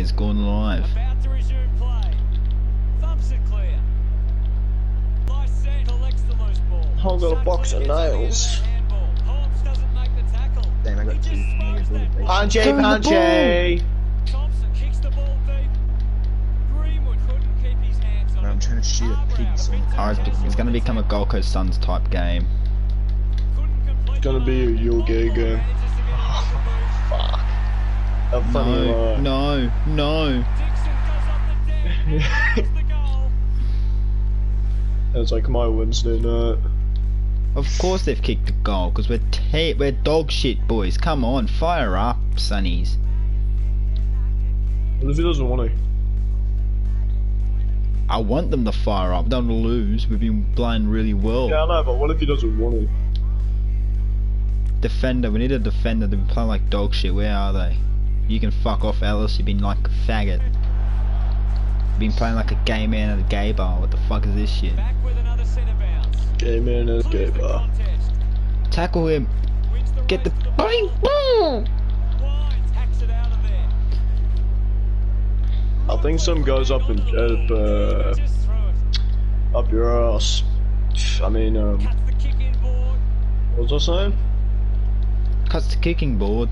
has gone live. About to resume play. Thumps it clear. Lycett collects the loose ball. I've got a box of nails. Handball. Doesn't make the tackle. Damn, I got He two. just smokes that ball. Punchy, Throw the punchy. Thompson kicks the ball deep. Greenwood couldn't keep his hands on I'm trying to shoot a pig, so Oh, it's, it's going to become a Gold Coast Suns type game. It's gonna be a line. your gay game. Manages to get it into the booth. Fuck. How funny No, am no, no. Dixon goes up the deck. Scores the goal. I? It's like my Wednesday night. Of course they've kicked the goal because we're ta- we're dog shit boys. Come on, fire up, Sunnies. What if he doesn't want to? I want them to fire up. Don't lose. We've been playing really well. Yeah, I know, but what if he doesn't want to? Defender, we need a defender. They've been playing like dog shit. Where are they? You can fuck off, Alice. You've been like a faggot. Been playing like a gay man at a gay bar. What the fuck is this shit? Back with another centre bounce. Gay man and a gay bar. Tackle him. The Get the race. boing boom. Wines hacks it out of there. I think some goes up and up, uh, Just through it. up your ass. I mean, um, Cuts the kick in board. what was I saying? Cuts the kicking board.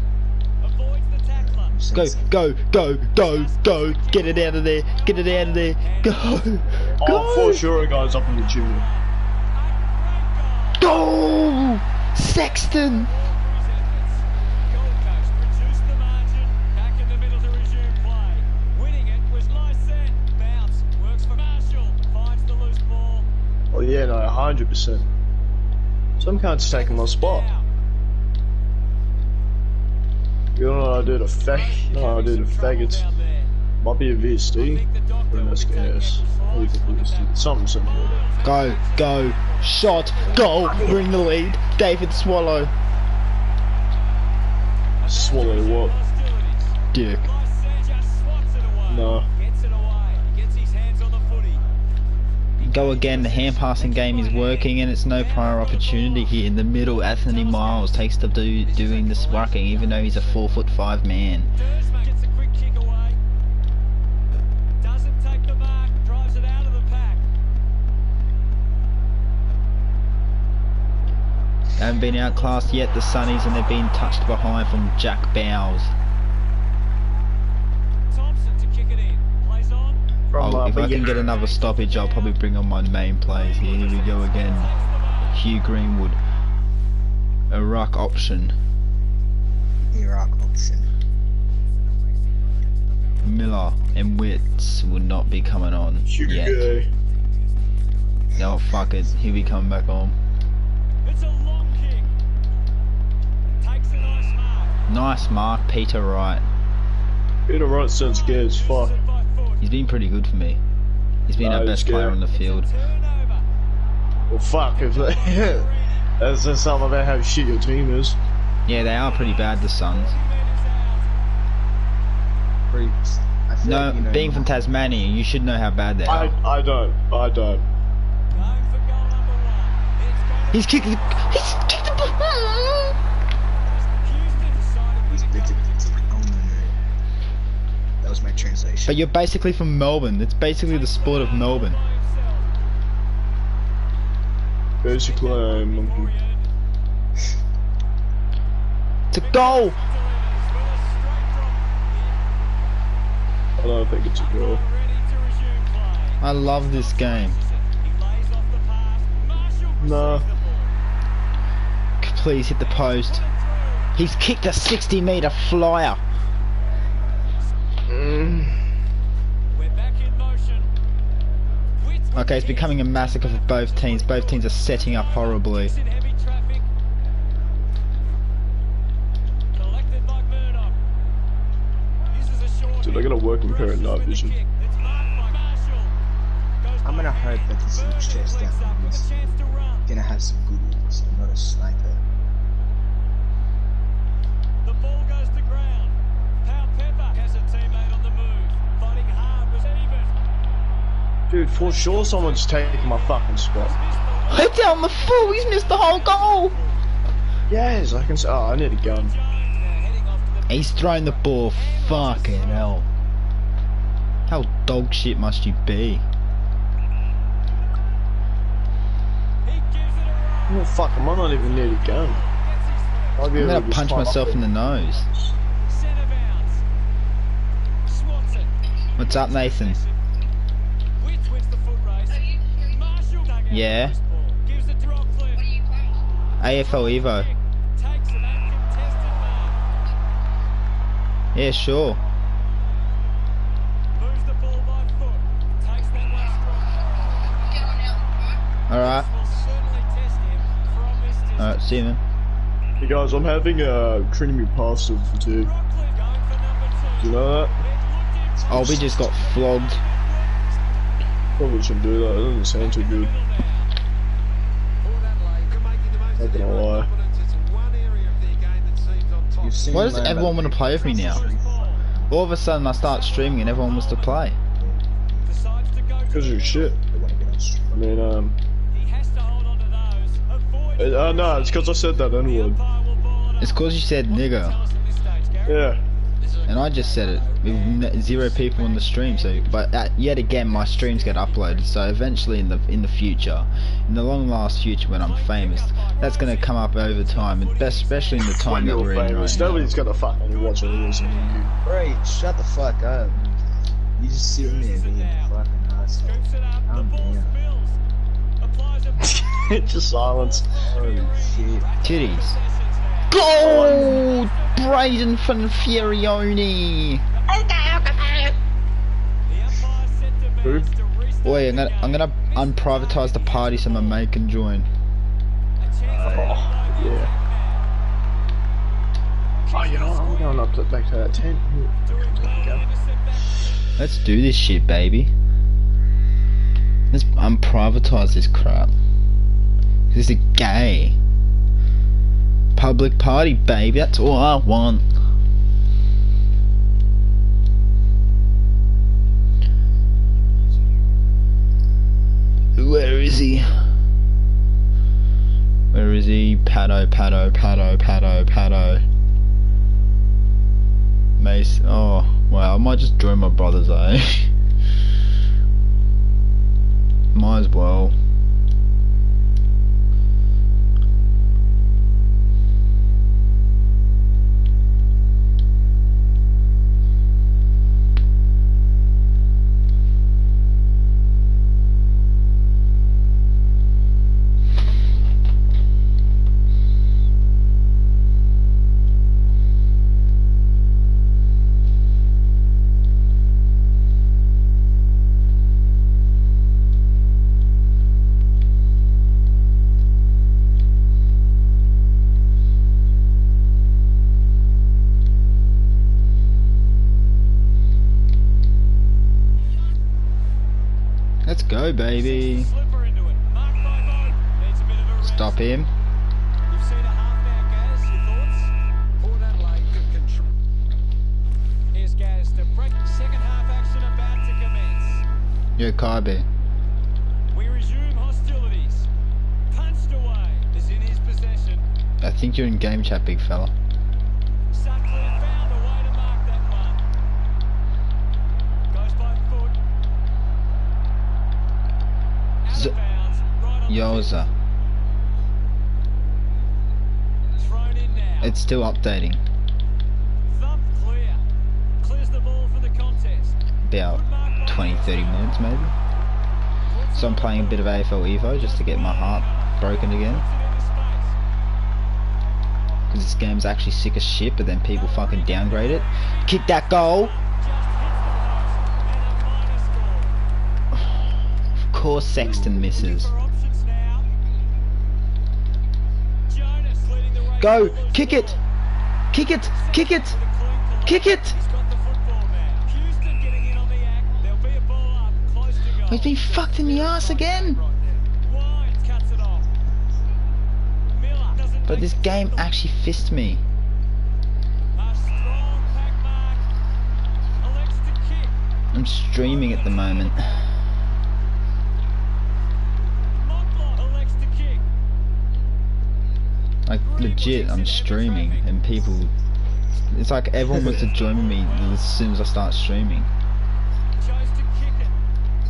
Avoids the tackler. Go, go, go, go, go. Get it out of there. Get it out of there. Go. Oh, Go. for sure it goes up in the chimney. Go. Sexton. Gold Coast reduced the margin. Back in the middle to You know what I do to fag? No, I do to faggots. Might be a VSD. The Or an SKS. Or even VSD. Something similar. Go, go. Shot. Goal. We're in the lead. David Swallow. Swallow what? Dick. Lycett just swats it away. No. Go again. The hand passing game is working, and it's no prior opportunity here in the middle. Anthony Miles takes to do doing this working, even though he's a four foot five man. The the. They haven't been outclassed yet, the Sunnies, and they've been touched behind from Jack Bowles. From, Oh, uh, if I can get another stoppage, I'll probably bring on my main plays here. Here we go again. Hugh Greenwood. Iraq option. Iraq option. Miller and Witts will not be coming on Sugar yet. gay. Oh fuck it, he'll be coming back on. It's a long kick. Takes a nice mark. Nice mark, Peter Wright. Peter Wright sounds scared as fuck. It by foot. He's been pretty good for me. He's been No, our best player good. on the field. Well, fuck if that's just something about how shit your team is. Yeah, they are pretty bad, the Suns. Man is out. Freaks. No, like, you know, being from Tasmania, you should know how bad they I are. I don't. I don't. Going for goal number one. It's gone. He's kicking. the. He's kicked the. Houston That was my translation. But you're basically from Melbourne. It's basically the sport of Melbourne. Basically, I'm. It's a goal! I don't think it's a goal. I love this game. Nah. Please hit the post. He's kicked a 60 metre flyer. Okay, it's becoming a massacre for both teams. Both teams are setting up horribly. in heavy traffic. Collected by Murdoch. This is a short Dude, I got a working pair of night vision. kick. It's marked by Marshall. Goes I'm gonna hope that this Murdoch looks chest links out. up with He's a chance to run. gonna have some good ones. I'm not a sniper. Dude, for sure someone's taking my fucking spot. Hit down the fool, he's missed the whole goal! Yes, I can say. Oh, I need a gun. Jones now heading off to the He's throwing the ball. Fucking hell. How dog shit must you be? He gives it a run. Oh fuck, am I not even near the gun? I'm gonna punch myself in the nose. centre bounce. Swanson. What's up, Nathan? Certainly test him Yeah, sure. distance. Alright, see you man. Hey guys, I'm having uh, a creamy pasta for tea. Rockliff going for two. Do you know that? Oh, we just got flogged. Probably shouldn't do that. It doesn't sound too good. Not gonna lie. You've Why does everyone want to play with me now? All of a sudden I start streaming and everyone wants to play. Decides to go Because you're shit. They wanna get on stream. I mean, um, He has to hold on to those. Avoid uh, no, it's because I said that the N-word. umpire will ball it It's cause you said nigger. Tell us at this stage, Gary. Yeah. And I just said it with n- zero people on the stream. So, but uh, yet again, my streams get uploaded. So eventually, in the in the future, in the long last future, when I'm famous, that's gonna come up over time, and best, especially in the time that you're we're in famous, right now. nobody's gonna fucking watch it listening to you. Right, shut the fuck up. You just sitting there being a fucking asshole. Scoops it up. The Calm ball down. spills. Applies. Just silence. Holy shit. Titties. Goal! Brayden Fiorini. The umpire set the Who? bounce to restart Wait, I'm gonna I'm gonna unprivatize the party so my mate can join. Oh, yeah. Oh, you know, I'm going up to, back to that tent. doing well go. to intercept that Let's do this shit, baby. Let's unprivatize this crap. This is gay. Public party, baby. That's all I want. Where is he? Where is he? Pado, pado, pado, pado, pado. Mace. Oh, wow. I might just join my brothers, eh? might as well. Punched away is in his possession. I think you're in game chat, big fella. Sutcliffe found a way to mark that one. Goes by foot. Out Z- of bounds. Right on the Yoza. Thrown in now. It's still updating. Clear. Clears the ball for the contest. About 20, 30 minutes, maybe. So I'm playing a bit of AFL Evo just to get my heart broken again. Puts it into space. Because this game's actually sick as shit, but then people fucking downgrade it. Kick that goal! Just hits the post. And a minor score. Of course Sexton misses. For options now. Jonas leading the race Go! Kick it! Kick it! Kick it! Kick it! He's been fucked in the ass again! But this game actually fist me. I'm streaming at the moment. Like legit, I'm streaming and people. It's like everyone wants to join me as soon as I start streaming.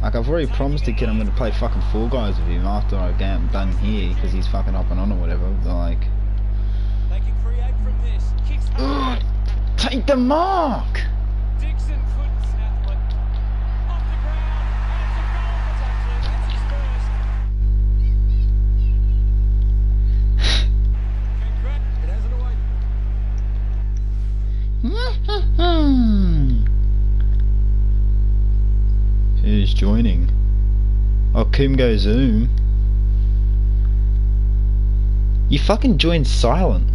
Like I've already promised the kid I'm gonna play fucking Fall Guys with him after I get done here because he's fucking up and on or whatever. Like, Ugh, take the mark. Hmm. Who's joining? Oh, Kumgo Zoom. You fucking joined silent.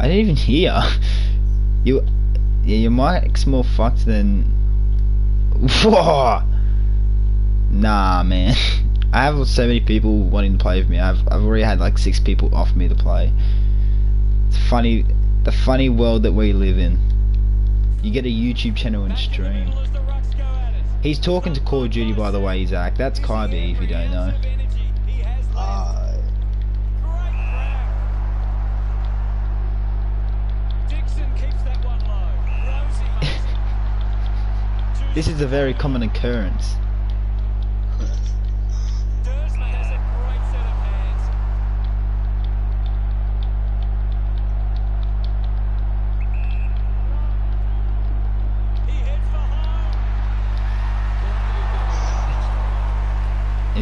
I didn't even hear. You, yeah, your mic's more fucked than. Whoa! Nah, man. I have so many people wanting to play with me. I've I've already had like six people offer me to play. It's funny, the funny world that we live in. You get a YouTube channel and stream. He's talking to Call of Duty by the way, Zach. That's Kybe if you don't know. This is a very common occurrence.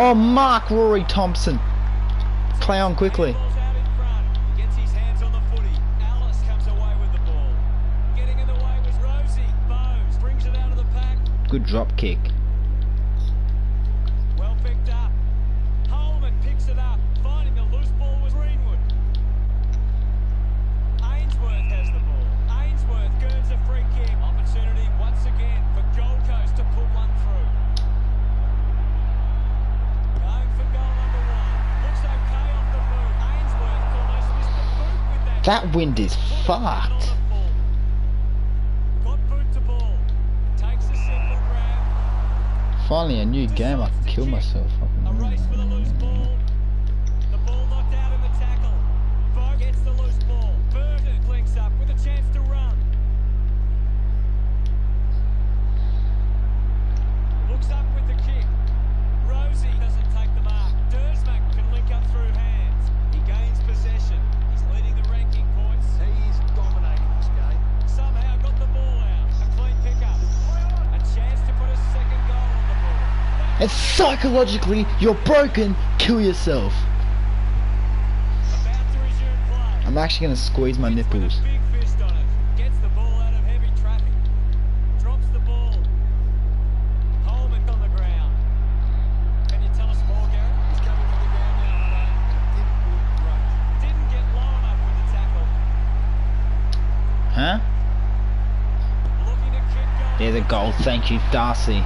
Oh, Mark Rory Thompson. Clown quickly. Good drop kick. That wind is fucked. Finally a new game, I can kill myself. and psychologically you're broken, kill yourself. I'm actually gonna squeeze my nipples. Huh? There's a goal, thank you, Darcy.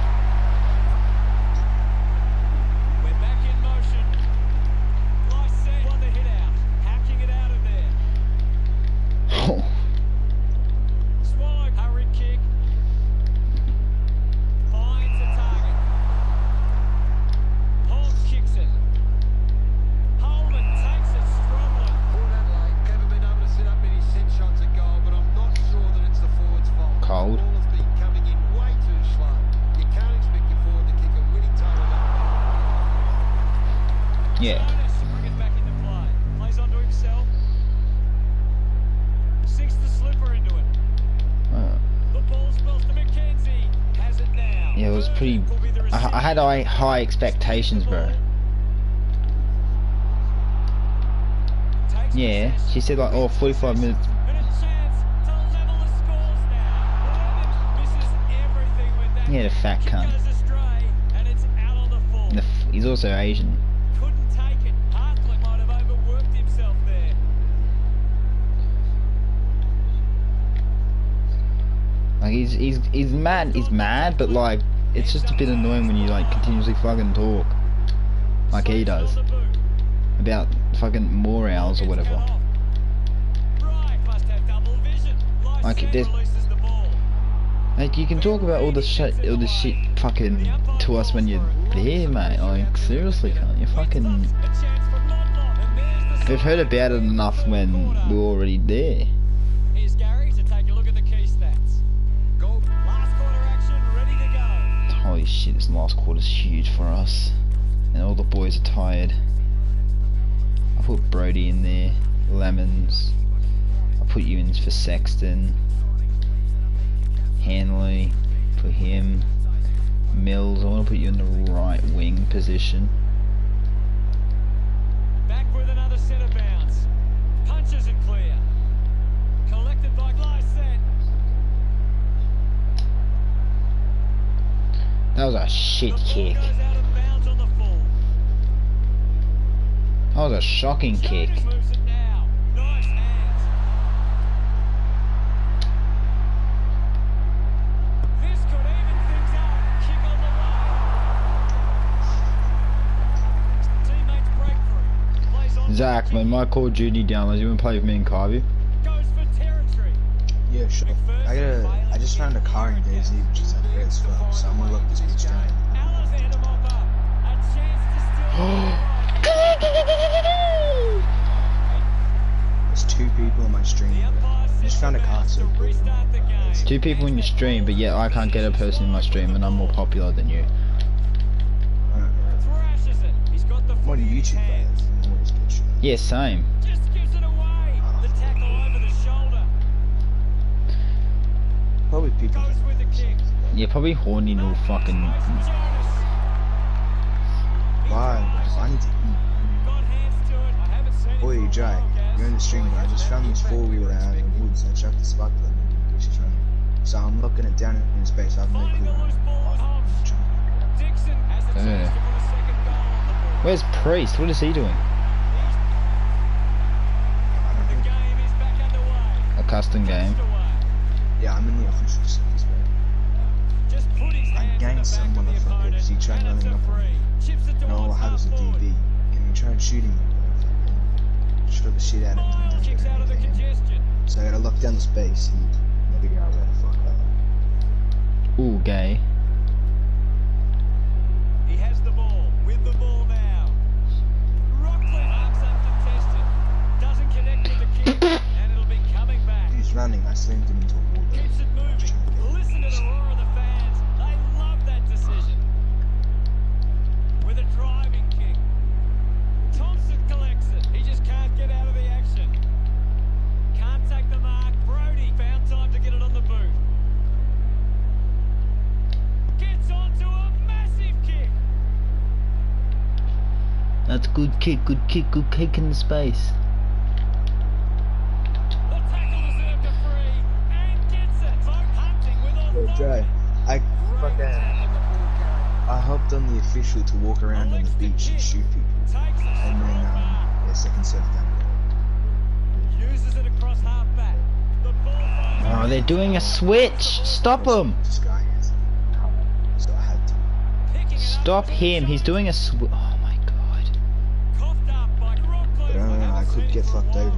had I high expectations, bro. Yeah, she said like, oh, 45 minutes. Yeah, the fat cunt. The he's also Asian. Like he's he's he's mad. He's mad, but like it's just a bit annoying when you like continuously fucking talk like he does about fucking more hours or whatever. Like, there's- Like you can talk about all the shit, all this shit, fucking to us when you're there, mate. Like seriously, can't you fucking? We've heard about it enough when we're already there. Shit, this last quarter's huge for us, and all the boys are tired. I put Brody in there, Lemmens. I put you in for Sexton. Hanley, put him. Mills, I want to put you in the right wing position. Back with another set of bounds. Punches and clear. Collected by Lycett. That was a shit kick. goes out of bounds on the full. That was a shocking kick. Chambers moves it now. Nice hands. This could even things up. Kick on the way. Teammates breakthrough. Plays on Zach, when my Call of Duty downloads, you want to play with me and Kyvie? goes for territory. Yeah, sure. I gotta. I just found a car in Daisy, which is like red as fuck, so I'm gonna lock this bitch down. Alexander Mopper. A chance to steal. There's two people in my stream. I just found a the car, so to restart the game. Two people in your stream, but yet I can't get a person in my stream, and I'm more popular than you. Thrashes it. He's got the I'm on footy in his YouTube, hands. but I'm always bitching. Yeah, same. Just gives it away. The tackle over the shoulder. Probably people. Yeah, probably horny no fucking. Why? I need to eat. Got hands to it. I haven't seen it Oi, Jay, you're in the stream, but I just found this four wheeler out in the woods. I chucked the spark plug in is running. So I'm looking it down in space. I have no clue. the loose ball with Holmes. Dixon has a chance Yeah. to put a second goal on the board. Where's Priest? What is he doing? The game is back underway. A custom game. Yeah, I'm in the official series, bro. Just put his I hands in ganked the some back of the motherfucker opponent, because he tried and it's running a up on me. Chips it No, towards how does a. DB? And he tried shooting me, but I shot the shit out of him. Miles and kicks didn't out of the get anything. congestion. So I gotta lock down the space and navigate out where the fuck I Ooh, gay. He has the ball, with the ball now. Rockley marks uncontested. Doesn't connect with the kick, and it'll be coming back. He's running, I slammed him into a That's good kick, good kick, good kick in the space. The tackle deserved a free and gets it. Vote hunting with Yo, I fucking on the. I hopped on the official to walk around on the beach and shoot people, and then um, yeah, second serve down. Uses it across half back. The ball Oh, they're doing a switch. Stop him. This guy has so I had to. picking it up Stop him. He's doing a sw. Oh could get fucked over.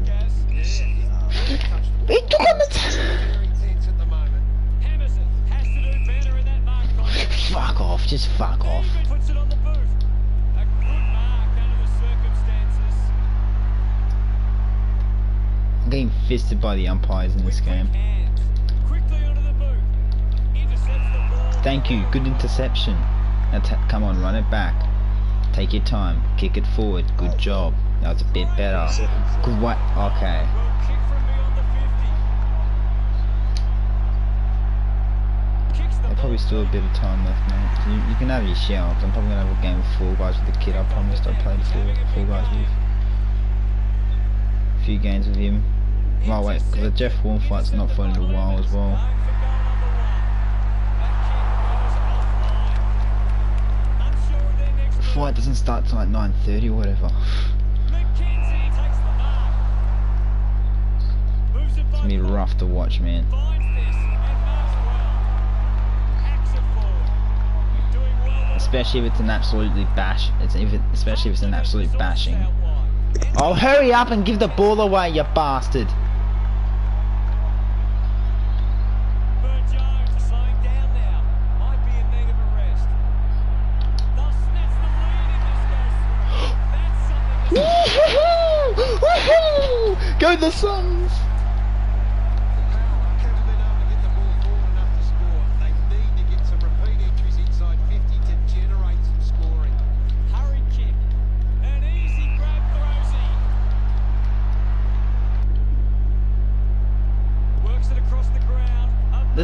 He took on the. T- Very tense at the moment. Hammers it. Has to do better in that mark contest. fuck off. Just fuck off. Even puts it on the boot. A good mark under the circumstances. I'm getting fisted by the umpires in this game. quick hands. Quickly onto the boot. Intercepts the ball. Thank you. Good interception. Now come on, run it back. Take your time. Kick it forward. Good job. Was a bit better. Great. Okay. Well kicked from beyond the 50. Kicks the There's probably still a bit of time left, mate. You, you can have your shouts. I'm probably gonna have a game of Fall Guys with the kid I promised I played Fall, Fall Guys with. A few games with him. Well, wait, because the Jeff Horn fight's not for a little while as well. The fight doesn't start till like 9.30 or whatever. gonna be rough to watch, man. Especially if it's an absolutely bash. It's if it, especially if it's an absolute bashing. Oh, hurry up and give the ball away, you bastard! Woohoo! Woohoo! Go the sun!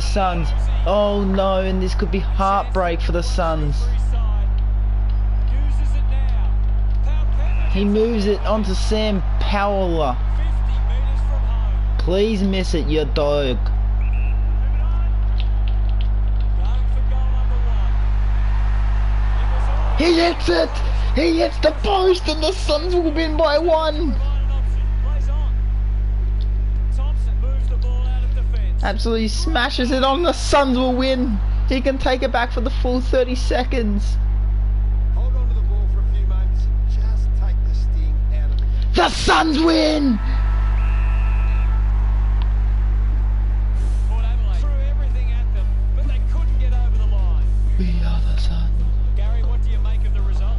The Suns. Oh no, and this could be heartbreak for the Suns. He moves it onto Sam Powell. 50 metres from home. Please miss it, your dog. He hits it! He hits the post and the Suns will win by one! right an option. Plays on. Thompson moves the ball out of defence. Absolutely smashes it on, the Suns will win! He can take it back for the full 30 seconds. Hold on to the ball for a few moments and just take the sting out of the. The Suns win! Port Adelaide threw everything at them, but they couldn't get over the line. We are the Suns. Gary, what do you make of the result?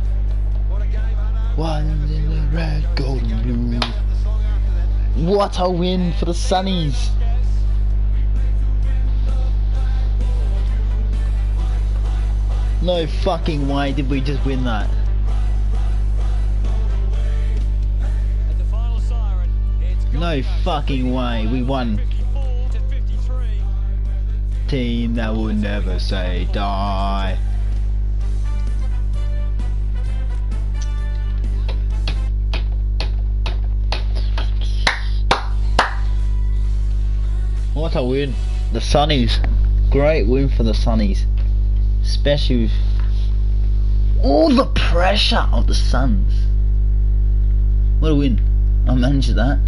What a game, Hutto. One's in the red, gold and blue. Belly up the song after that. What a win for the Sunnies! No fucking way did we just win that. At the final siren, No fucking way, we won. 54 to 53. Team that will never say die. What a win. The Sunnies. Great win for the Sunnies. Especially with all the pressure of the Suns. What a win. I managed that.